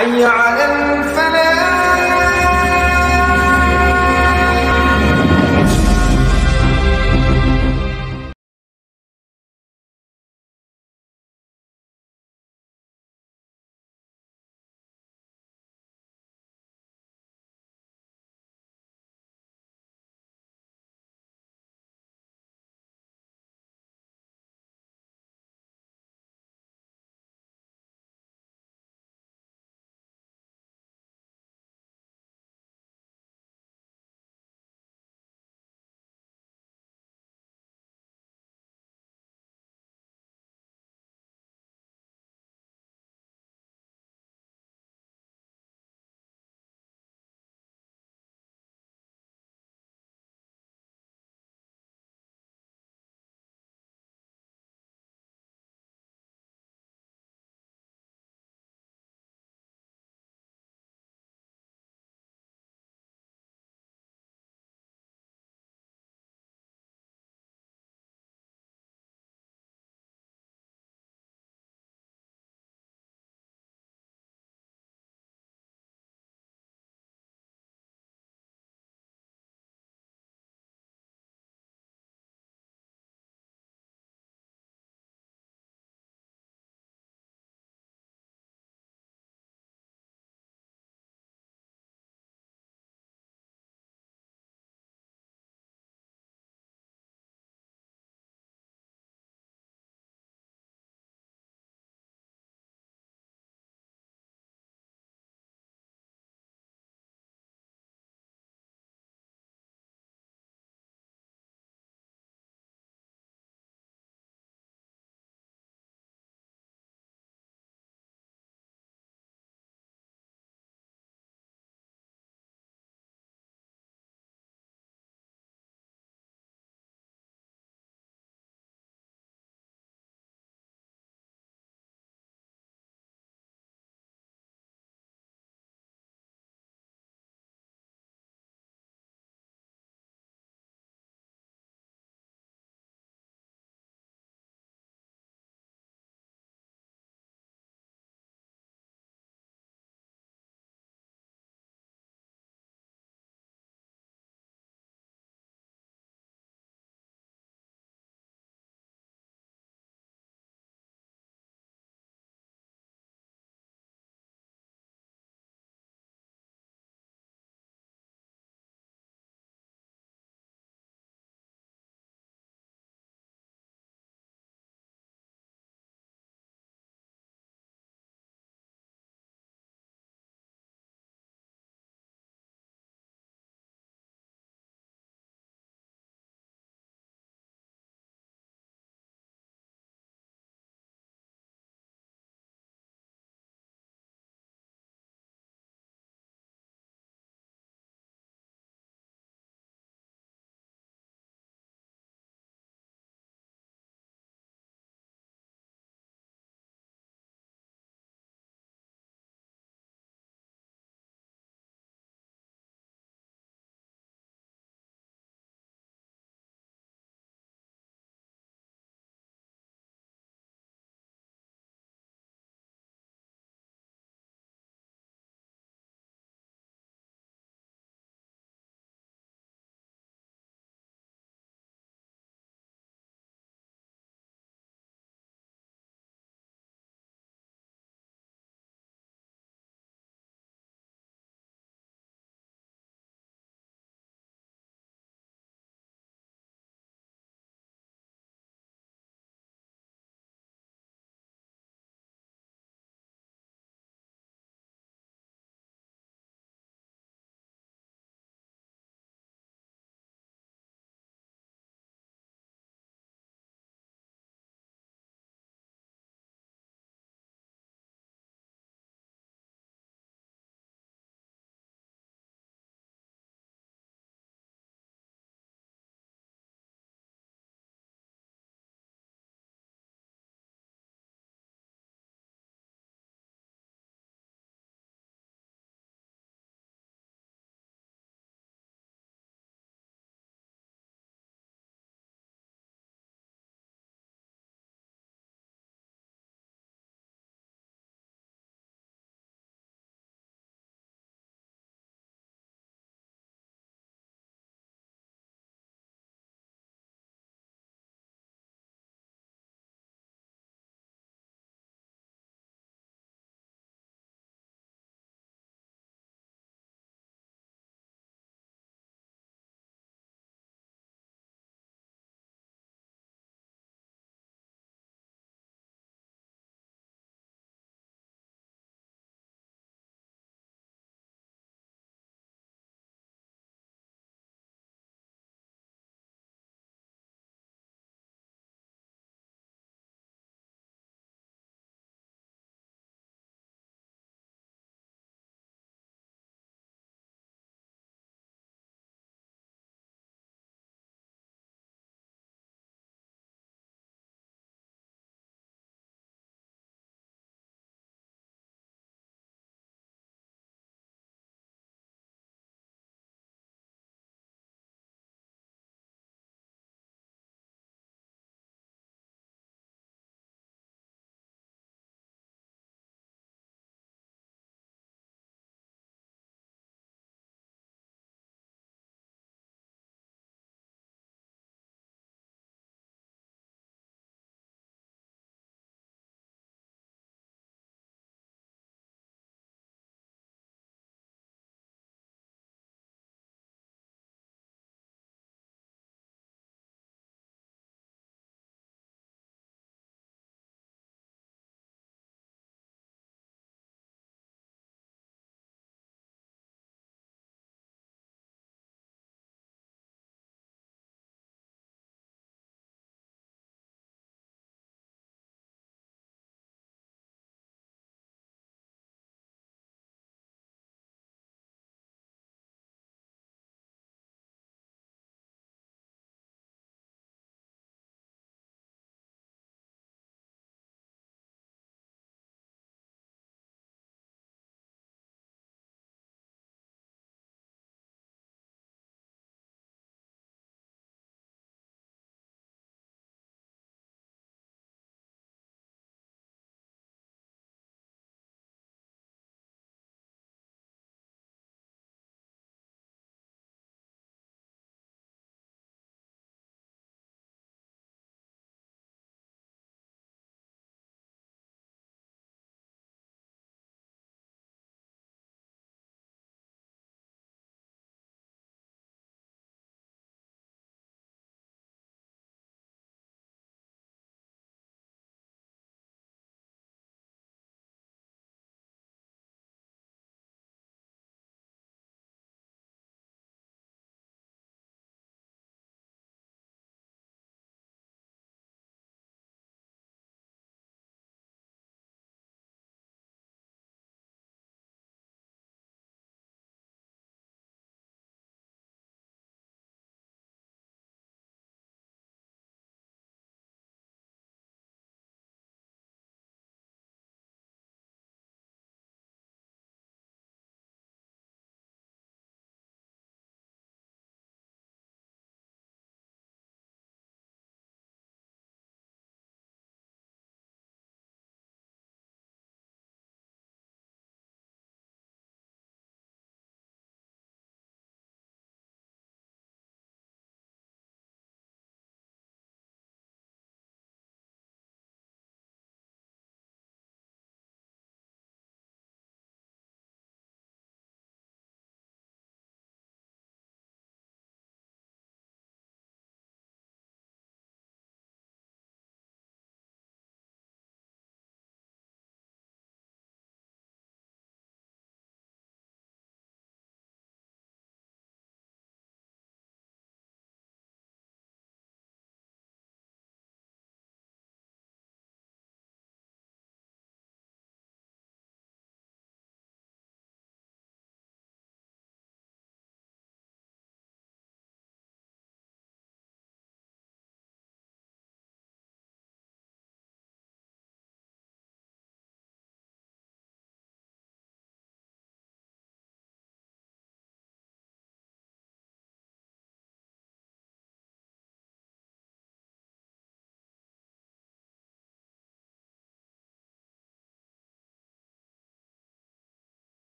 حي على الفلاح.